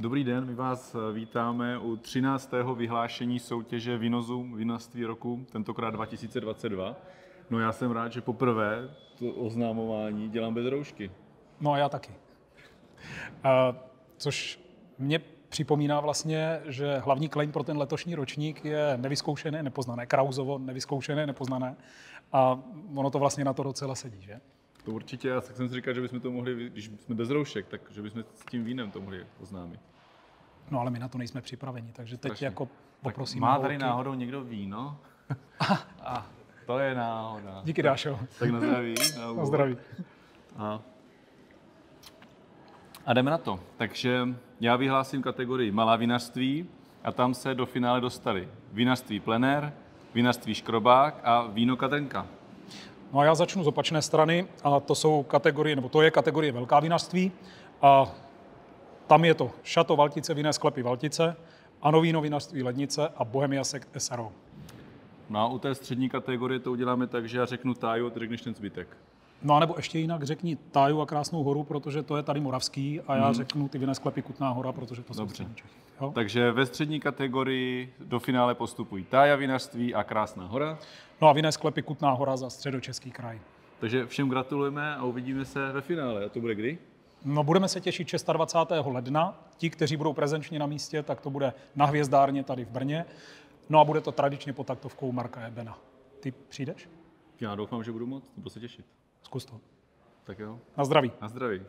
Dobrý den, my vás eh, vítáme u 13. vyhlášení soutěže Vinozu Vinařství roku, tentokrát 2022. No já jsem rád, že poprvé to oznámování dělám bez roušky. No a já taky. Uh, což mě připomíná vlastně, že hlavní claim pro ten letošní ročník je nevyzkoušené, nepoznané. Krauzovo nevyzkoušené, nepoznané. A ono to vlastně na to docela sedí, že? To určitě, já jsem si říkal, že bychom to mohli, když jsme bez roušek, tak že bychom s tím vínem to mohli oznámit. No ale my na to nejsme připraveni, takže teď Strašně. jako poprosím. Má tady náhodou někdo víno? A to je náhoda. Díky, Dášo. Tak na zdraví. Na, Na zdraví. A, a jdeme na to. Takže já vyhlásím kategorii malá vinařství a tam se do finále dostali vinařství plenér, vinařství škrobák a víno kadrnka. No a já začnu z opačné strany a to jsou kategorie, nebo to je kategorie velká vinařství a tam je to Šato Valtice, vinné sklepy Valtice, Anovíno vinařství Lednice a Bohemia Sekt SRO. No a u té střední kategorie to uděláme tak, že já řeknu táju a ty řekneš ten zbytek. No a nebo ještě jinak řekni Táju a Krásnou horu, protože to je tady Moravský a já řeknu ty vinné sklepy Kutná hora, protože to jsou Dobře. střední Čechy. Jo? Takže ve střední kategorii do finále postupují tája vinařství a krásná hora. No a vinné sklepy Kutná hora za středočeský kraj. Takže všem gratulujeme a uvidíme se ve finále. A to bude kdy? No, budeme se těšit 26. ledna. Ti, kteří budou prezenčně na místě, tak to bude na Hvězdárně tady v Brně. No a bude to tradičně pod taktovkou Marka Ebena. Ty přijdeš? Já doufám, že budu moc, budu se těšit. Zkus to. Tak jo, Na zdraví. na zdraví.